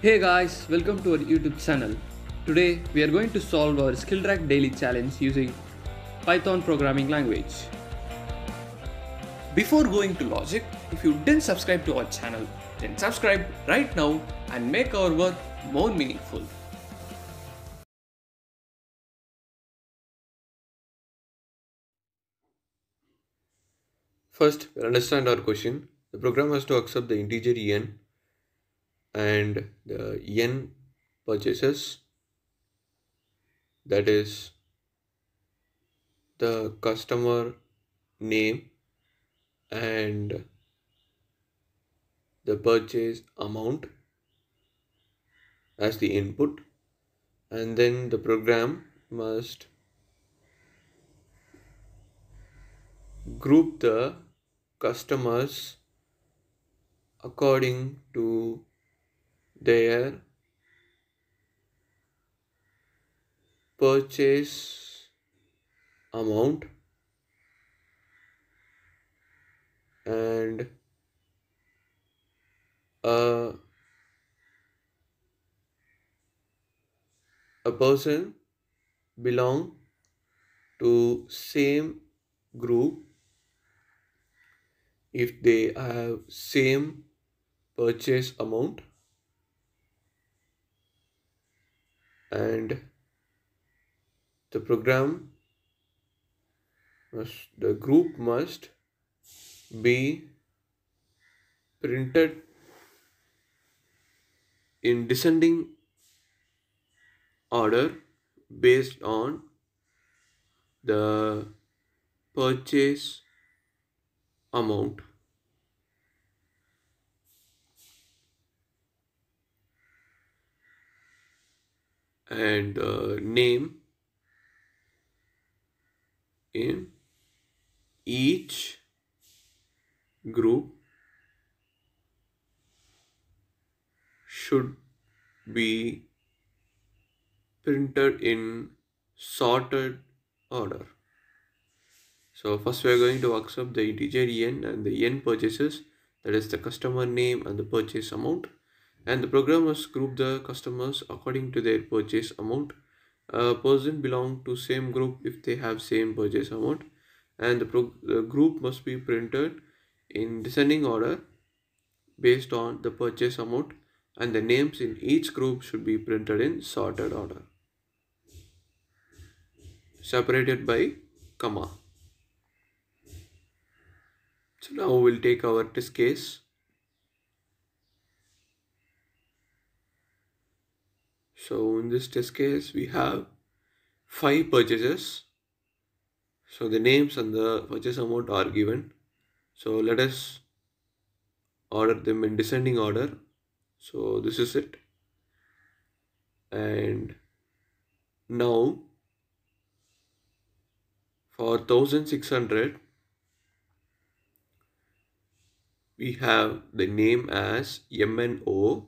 Hey guys, welcome to our YouTube channel. Today we are going to solve our Skillrack daily challenge using Python programming language. Before going to logic, if you didn't subscribe to our channel, then subscribe right now and make our work more meaningful. First, we'll understand our question. The program has to accept the integer n and the yen purchases that is the customer name and the purchase amount as the input and then the program must group the customers according to their purchase amount and a, a person belong to same group. If they have same purchase amount and the program must the group must be printed in descending order based on the purchase amount and uh, name in each group should be printed in sorted order. So first we are going to accept the integer n and the n purchases that is the customer name and the purchase amount and the programmers group the customers according to their purchase amount. A person belong to same group if they have same purchase amount and the, the group must be printed in descending order based on the purchase amount and the names in each group should be printed in sorted order separated by comma. So now we'll take our test case. So in this test case we have five purchases. So the names and the purchase amount are given. So let us order them in descending order. So this is it. And now for 1600 we have the name as MNO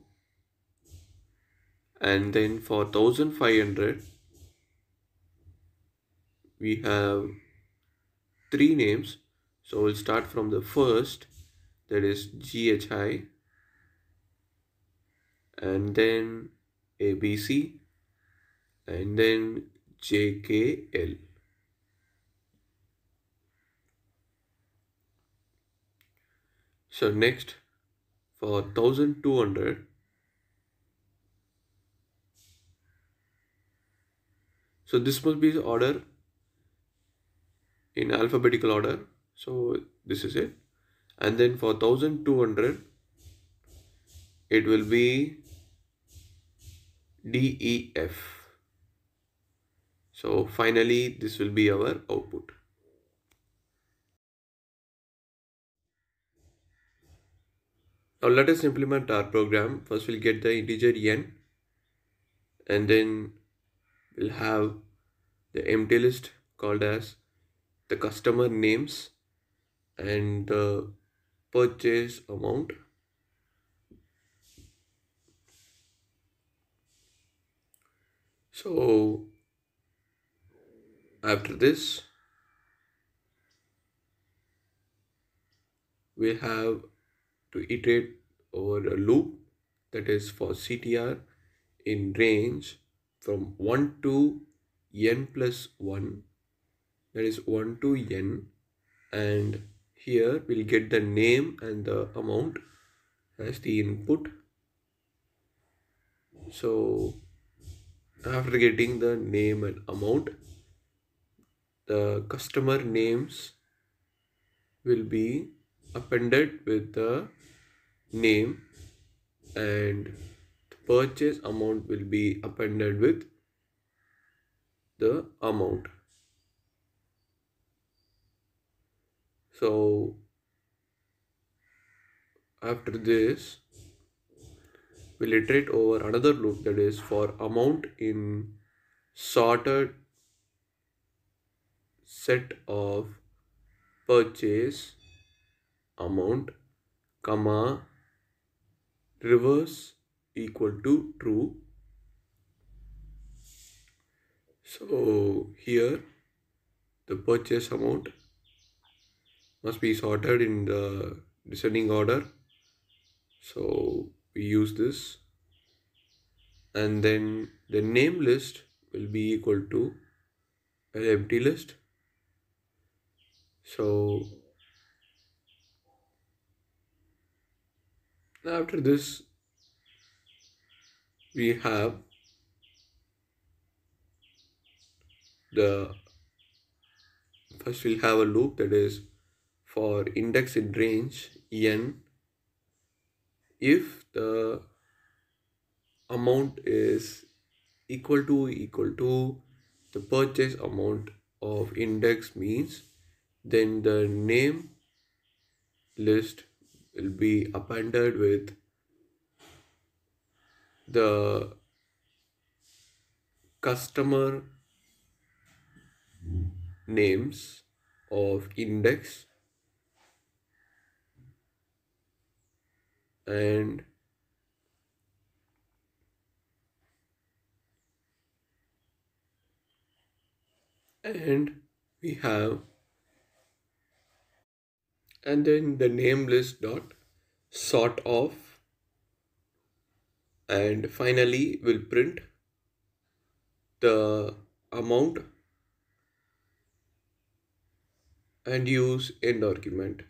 and then for 1500 we have three names. So we'll start from the first that is GHI and then ABC and then JKL So next for 1200 so this must be the order in alphabetical order. So this is it. And then for 1200 it will be DEF so finally this will be our output. Now let us implement our program. First we'll get the integer n and then we'll have the empty list called as the customer names and the purchase amount. So after this we have to iterate over a loop that is for CTR in range from 1 to n plus 1 that is 1 to n and here we'll get the name and the amount as the input. So after getting the name and amount the customer names will be appended with the name and purchase amount will be appended with the amount. So after this we'll iterate over another loop that is for amount in sorted set of purchase amount comma reverse equal to true. So here the purchase amount must be sorted in the descending order. So we use this. And then the name list will be equal to an empty list. So after this we have the first we'll have a loop that is for index in range n. If the amount is equal to equal to the purchase amount of index means then the name list will be appended with the customer names of index and and we have and then the name list dot sort of and finally we'll print the amount and use end argument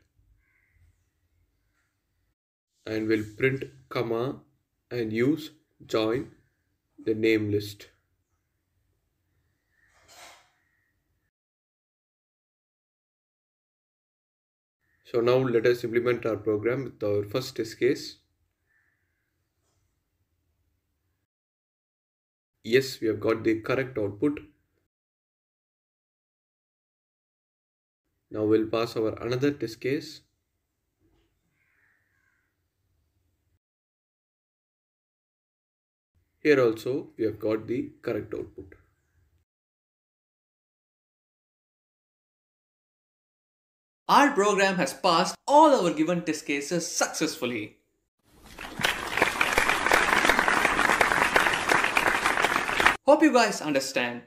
and we'll print comma and use join the name list So now let us implement our program with our first test case. Yes, we have got the correct output. Now we'll pass our another test case. Here also we have got the correct output. Our program has passed all our given test cases successfully. Hope you guys understand.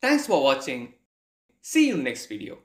Thanks for watching. See you next video.